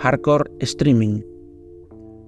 Hardcore Streaming.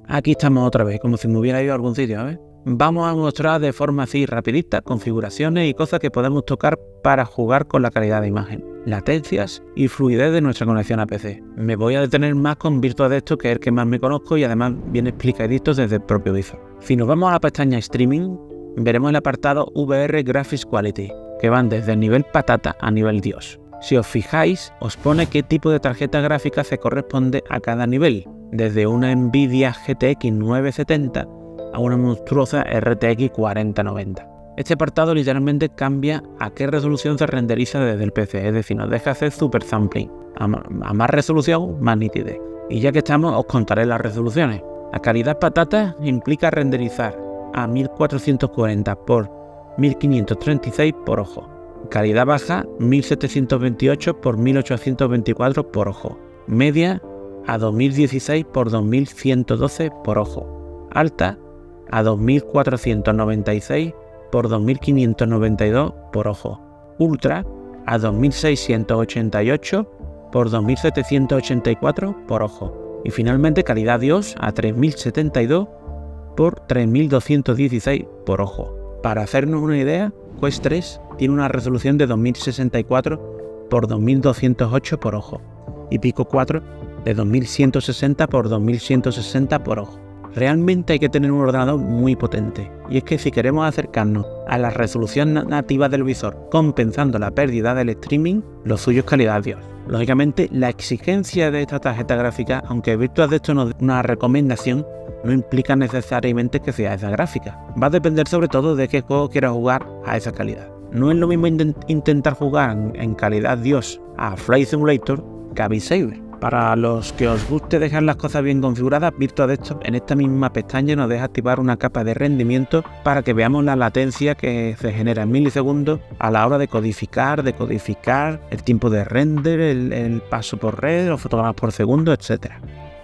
Aquí estamos otra vez, como si me hubiera ido a algún sitio, ¿ves? Vamos a mostrar de forma así rapidita configuraciones y cosas que podemos tocar para jugar con la calidad de imagen, latencias y fluidez de nuestra conexión a PC. Me voy a detener más con Desktop que es el que más me conozco y además viene explicadito desde el propio visor. Si nos vamos a la pestaña Streaming, veremos el apartado VR Graphics Quality, que van desde el nivel patata a nivel dios. Si os fijáis, os pone qué tipo de tarjeta gráfica se corresponde a cada nivel, desde una Nvidia GTX 970 a una monstruosa RTX 4090. Este apartado literalmente cambia a qué resolución se renderiza desde el PC, es decir, nos deja hacer super sampling. A, más resolución, más nitidez. Y ya que estamos, os contaré las resoluciones. La calidad patata implica renderizar a 1440 por 1536 por ojo. Calidad baja 1728 por 1824 por ojo. Media a 2016 por 2112 por ojo. Alta a 2496 por 2592 por ojo. Ultra a 2688 por 2784 por ojo. Y finalmente calidad Dios a 3072 por 3216 por ojo. Para hacernos una idea, Quest 3 tiene una resolución de 2064 por 2208 por ojo y Pico 4 de 2160 por 2160 por ojo. Realmente hay que tener un ordenador muy potente, y es que si queremos acercarnos a la resolución nativa del visor compensando la pérdida del streaming, lo suyo es calidad Dios. Lógicamente, la exigencia de esta tarjeta gráfica, aunque Virtual de esto nos da una recomendación, no implica necesariamente que sea esa gráfica. Va a depender sobre todo de qué juego quieras jugar a esa calidad. No es lo mismo intentar jugar en calidad Dios a Flight Simulator que a Beat Saber. Para los que os guste dejar las cosas bien configuradas, Virtua Desktop en esta misma pestaña nos deja activar una capa de rendimiento para que veamos la latencia que se genera en milisegundos a la hora de codificar, decodificar, el tiempo de render, el, paso por red, los fotogramas por segundo, etc.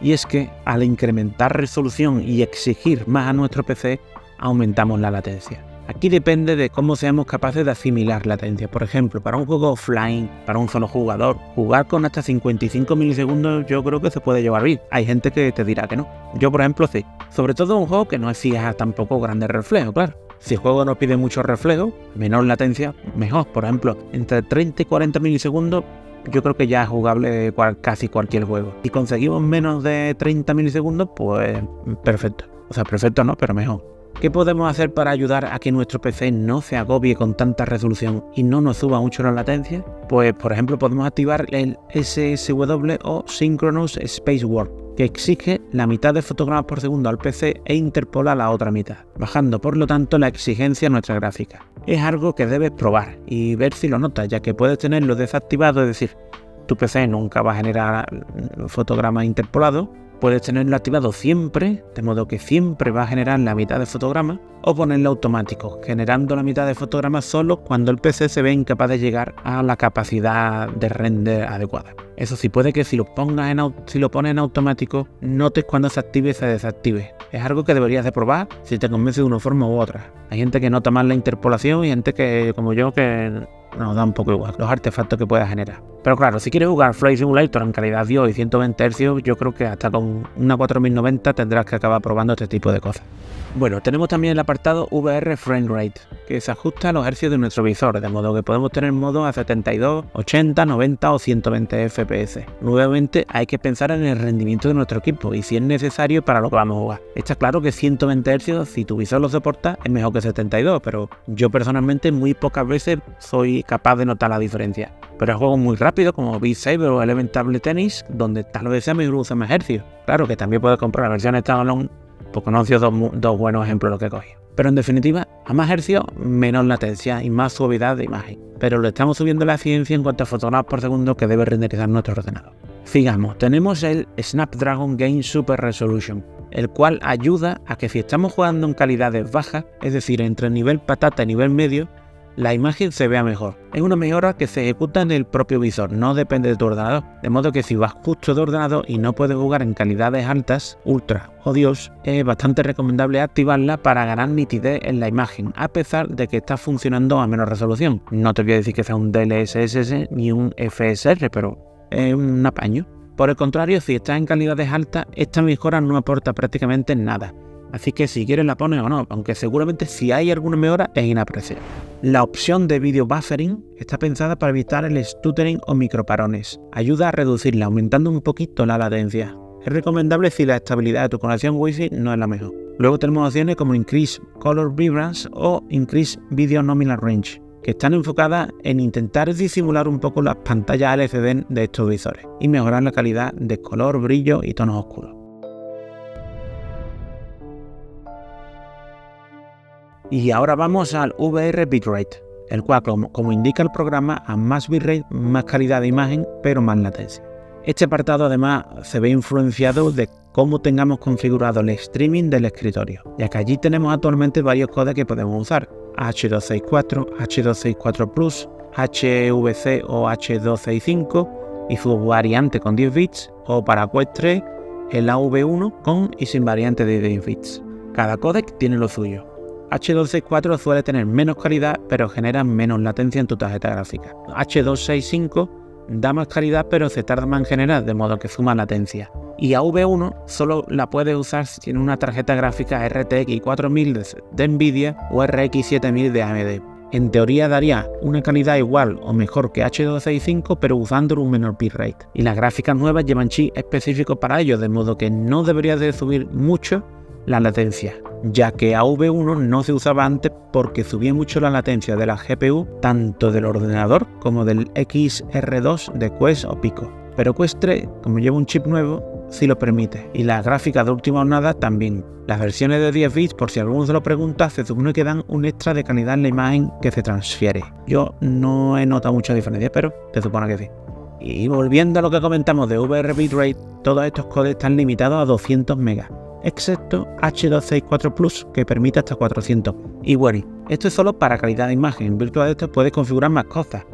Y es que al incrementar resolución y exigir más a nuestro PC, aumentamos la latencia. Aquí depende de cómo seamos capaces de asimilar latencia. Por ejemplo, para un juego offline, para un solo jugador, jugar con hasta 55 milisegundos yo creo que se puede llevar bien. Hay gente que te dirá que no. Yo, por ejemplo, sí. Sobre todo un juego que no exija tampoco grandes reflejos, claro. Si el juego no pide mucho reflejo, menor latencia, mejor. Por ejemplo, entre 30 y 40 milisegundos yo creo que ya es jugable casi cualquier juego. Si conseguimos menos de 30 milisegundos, pues perfecto. O sea, perfecto no, pero mejor. ¿Qué podemos hacer para ayudar a que nuestro PC no se agobie con tanta resolución y no nos suba mucho la latencia? Pues por ejemplo podemos activar el SSW o Synchronous Space Warp, que exige la mitad de fotogramas por segundo al PC e interpola la otra mitad, bajando por lo tanto la exigencia a nuestra gráfica. Es algo que debes probar y ver si lo notas, ya que puedes tenerlo desactivado, es decir, tu PC nunca va a generar fotogramas interpolados Puedes tenerlo activado siempre, de modo que siempre va a generar la mitad de fotogramas, o ponerlo automático, generando la mitad de fotogramas solo cuando el PC se ve incapaz de llegar a la capacidad de render adecuada. Eso sí, puede que si lo, si lo pones en automático, notes cuando se active y se desactive. Es algo que deberías de probar si te convence de una forma u otra. Hay gente que nota más la interpolación y gente que, como yo, que nos da un poco igual los artefactos que pueda generar. Pero claro, si quieres jugar Flight Simulator en calidad Dios y 120 Hz, yo creo que hasta con una 4090 tendrás que acabar probando este tipo de cosas. Bueno, tenemos también el apartado VR Frame Rate, que se ajusta a los hercios de nuestro visor, de modo que podemos tener modo a 72, 80, 90 o 120 FPS. Nuevamente hay que pensar en el rendimiento de nuestro equipo y si es necesario para lo que vamos a jugar. Está claro que 120 Hz, si tu visor lo soporta, es mejor que 72, pero yo personalmente muy pocas veces soy capaz de notar la diferencia. Pero hay juegos muy rápidos como Beat Saber o Elementable Tennis, donde tal vez sea mejor usar más hercios. Claro que también puedes comprar la versión standalone pues conozco dos, buenos ejemplos de lo que he cogido. Pero en definitiva, a más hercios, menos latencia y más suavidad de imagen. Pero le estamos subiendo la ciencia en cuanto a fotogramas por segundo que debe renderizar nuestro ordenador. Fijamos, tenemos el Snapdragon Game Super Resolution, el cual ayuda a que si estamos jugando en calidades bajas, es decir, entre nivel patata y nivel medio, la imagen se vea mejor. Es una mejora que se ejecuta en el propio visor, no depende de tu ordenador. De modo que si vas justo de ordenador y no puedes jugar en calidades altas, ultra o Dios, es bastante recomendable activarla para ganar nitidez en la imagen, a pesar de que está funcionando a menos resolución. No te voy a decir que sea un DLSS ni un FSR, pero es un apaño. Por el contrario, si estás en calidades altas, esta mejora no aporta prácticamente nada. Así que si quieres la pones o no, aunque seguramente si hay alguna mejora es inapreciable. La opción de video buffering está pensada para evitar el stuttering o microparones. Ayuda a reducirla aumentando un poquito la latencia. Es recomendable si la estabilidad de tu conexión Wi-Fi no es la mejor. Luego tenemos opciones como Increase Color Vibrance o Increase Video Nominal Range, que están enfocadas en intentar disimular un poco las pantallas LCD de estos visores y mejorar la calidad de color, brillo y tonos oscuros. Y ahora vamos al VR bitrate, el cual, como, indica el programa, a más bitrate, más calidad de imagen, pero más latencia. Este apartado además se ve influenciado de cómo tengamos configurado el streaming del escritorio, ya que allí tenemos actualmente varios codes que podemos usar, H264, H264 Plus, HVC o H265 y su variante con 10 bits, o para Quest 3 el AV1 con y sin variante de 10 bits. Cada codec tiene lo suyo. H264 suele tener menos calidad pero genera menos latencia en tu tarjeta gráfica. H265 da más calidad pero se tarda más en generar, de modo que suma latencia. Y AV1 solo la puedes usar si tienes una tarjeta gráfica RTX 4000 de Nvidia o RX 7000 de AMD. En teoría daría una calidad igual o mejor que H265 pero usando un menor bitrate. Y las gráficas nuevas llevan chips específicos para ello, de modo que no deberías de subir mucho la latencia, ya que AV1 no se usaba antes porque subía mucho la latencia de la GPU tanto del ordenador como del XR2 de Quest o Pico. Pero Quest 3, como lleva un chip nuevo, sí lo permite, y las gráficas de última jornada también. Las versiones de 10 bits, por si alguno se lo pregunta, se supone que dan un extra de calidad en la imagen que se transfiere. Yo no he notado mucha diferencia, pero te supone que sí. Y volviendo a lo que comentamos de VR bitrate, todos estos codes están limitados a 200 megas excepto H264 Plus, que permite hasta 400. Y bueno, esto es solo para calidad de imagen. En virtud de esto puedes configurar más cosas.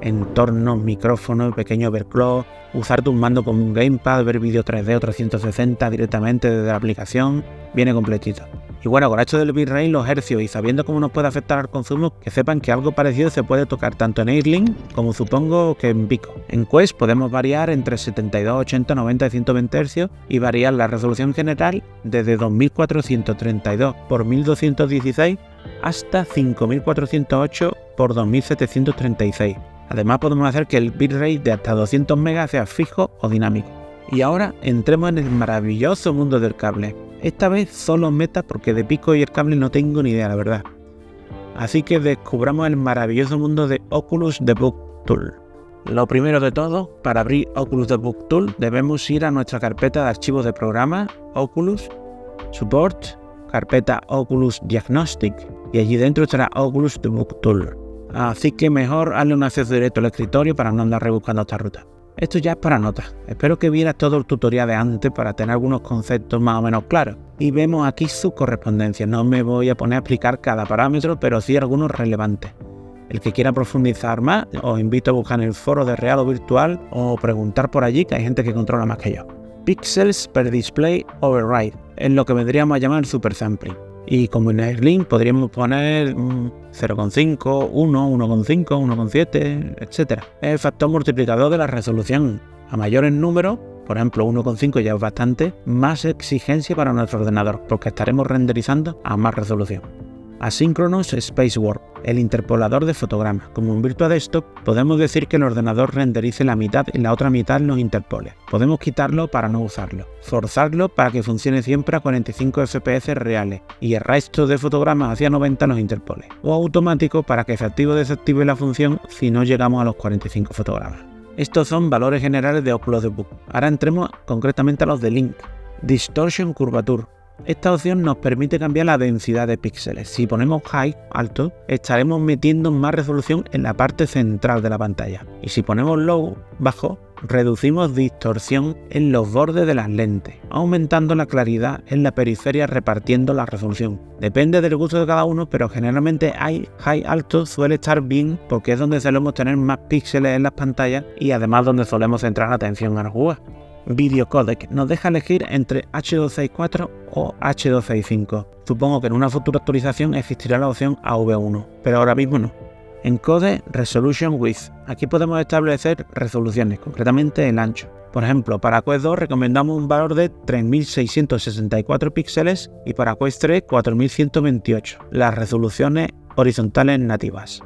Entornos, micrófonos, pequeño overclock, usar tu mando con un gamepad, ver vídeo 3D o 360 directamente desde la aplicación, viene completito. Y bueno, con esto del bitrate, los hercios y sabiendo cómo nos puede afectar al consumo, que sepan que algo parecido se puede tocar tanto en Airlink como supongo que en Pico. En Quest podemos variar entre 72, 80, 90 y 120 Hz y variar la resolución general desde 2432 x 1216 hasta 5408 x 2736. Además podemos hacer que el bitrate de hasta 200 MB sea fijo o dinámico. Y ahora entremos en el maravilloso mundo del cable. Esta vez solo meta porque de pico y el cable no tengo ni idea, la verdad. Así que descubramos el maravilloso mundo de Oculus Debug Tool. Lo primero de todo, para abrir Oculus Debug Tool debemos ir a nuestra carpeta de archivos de programa, Oculus, Support, carpeta Oculus Diagnostic y allí dentro estará Oculus Debug Tool. Así que mejor darle un acceso directo al escritorio para no andar rebuscando esta ruta. Esto ya es para notas. Espero que vieras todo el tutorial de antes para tener algunos conceptos más o menos claros. Y vemos aquí su correspondencia. No me voy a poner a explicar cada parámetro, pero sí algunos relevantes. El que quiera profundizar más, os invito a buscar en el foro de real o virtual o preguntar por allí, que hay gente que controla más que yo. Pixels per display override, es lo que vendríamos a llamar super sampling. Y como en Airlink podríamos poner 0,5, 1, 1,5, 1,7, etc. Es el factor multiplicador de la resolución. A mayores números, por ejemplo 1,5 ya es bastante, más exigencia para nuestro ordenador, porque estaremos renderizando a más resolución. Asynchronous Space Warp, el interpolador de fotogramas. Como en Virtua Desktop, podemos decir que el ordenador renderice la mitad y la otra mitad los interpole. Podemos quitarlo para no usarlo, forzarlo para que funcione siempre a 45 FPS reales y el resto de fotogramas hacia 90 los interpole, o automático para que se active o desactive la función si no llegamos a los 45 fotogramas. Estos son valores generales de Oculus Book. Ahora entremos concretamente a los de Link. Distortion Curvature esta opción nos permite cambiar la densidad de píxeles. Si ponemos High, alto, estaremos metiendo más resolución en la parte central de la pantalla. Y si ponemos Low, bajo, reducimos distorsión en los bordes de las lentes, aumentando la claridad en la periferia repartiendo la resolución. Depende del gusto de cada uno, pero generalmente High, High alto suele estar bien porque es donde solemos tener más píxeles en las pantallas y además donde solemos centrar la atención a jugar. Video codec nos deja elegir entre H264 o H265. Supongo que en una futura actualización existirá la opción AV1, pero ahora mismo no. Encode Resolution Width. Aquí podemos establecer resoluciones, concretamente el ancho. Por ejemplo, para Quest 2 recomendamos un valor de 3664 píxeles y para Quest 3 4128, las resoluciones horizontales nativas.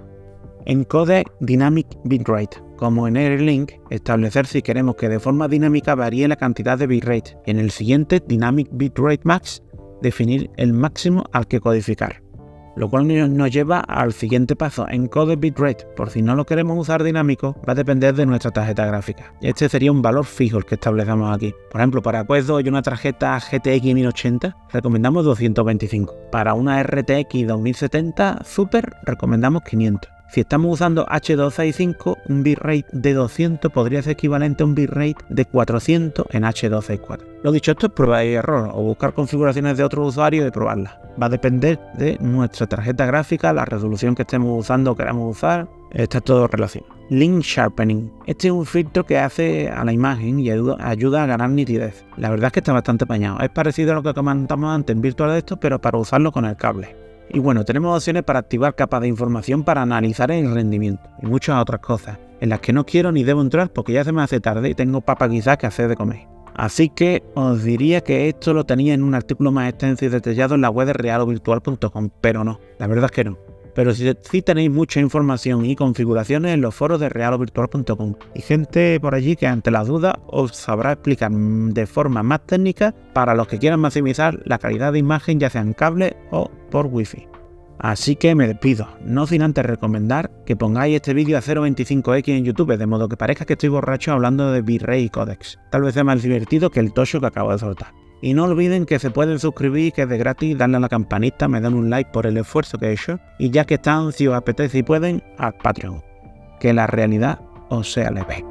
En Codec Dynamic Bitrate, como en AirLink, establecer si queremos que de forma dinámica varíe la cantidad de bitrate. En el siguiente Dynamic Bitrate Max, definir el máximo al que codificar lo cual nos lleva al siguiente paso, encode bitrate, por si no lo queremos usar dinámico, va a depender de nuestra tarjeta gráfica. Este sería un valor fijo el que establecemos aquí. Por ejemplo, para Quest 2 y una tarjeta GTX 1080 recomendamos 225. Para una RTX 2070 Super recomendamos 500. Si estamos usando H265, un bitrate de 200 podría ser equivalente a un bitrate de 400 en H264. Lo dicho, esto es prueba y error, o buscar configuraciones de otro usuario y probarlas. Va a depender de nuestra tarjeta gráfica, la resolución que estemos usando o queramos usar, está todo relacionado. Link Sharpening. Este es un filtro que hace a la imagen y ayuda a ganar nitidez. La verdad es que está bastante apañado. Es parecido a lo que comentamos antes en Virtual Desktop, pero para usarlo con el cable. Y bueno, tenemos opciones para activar capas de información para analizar el rendimiento y muchas otras cosas, en las que no quiero ni debo entrar porque ya se me hace tarde y tengo papa quizás que hacer de comer. Así que os diría que esto lo tenía en un artículo más extenso y detallado en la web de realovirtual.com, pero no, la verdad es que no pero si, tenéis mucha información y configuraciones en los foros de realovirtual.com y gente por allí que ante las dudas os sabrá explicar de forma más técnica para los que quieran maximizar la calidad de imagen ya sea en cable o por wifi. Así que me despido, no sin antes recomendar que pongáis este vídeo a 0.25x en YouTube, de modo que parezca que estoy borracho hablando de Virrey y Codex. Tal vez sea más divertido que el tocho que acabo de soltar. Y no olviden que se pueden suscribir, que es de gratis, darle a la campanita, me dan un like por el esfuerzo que he hecho. Y ya que están, si os apetece y pueden, al Patreon. Que la realidad os sea leve.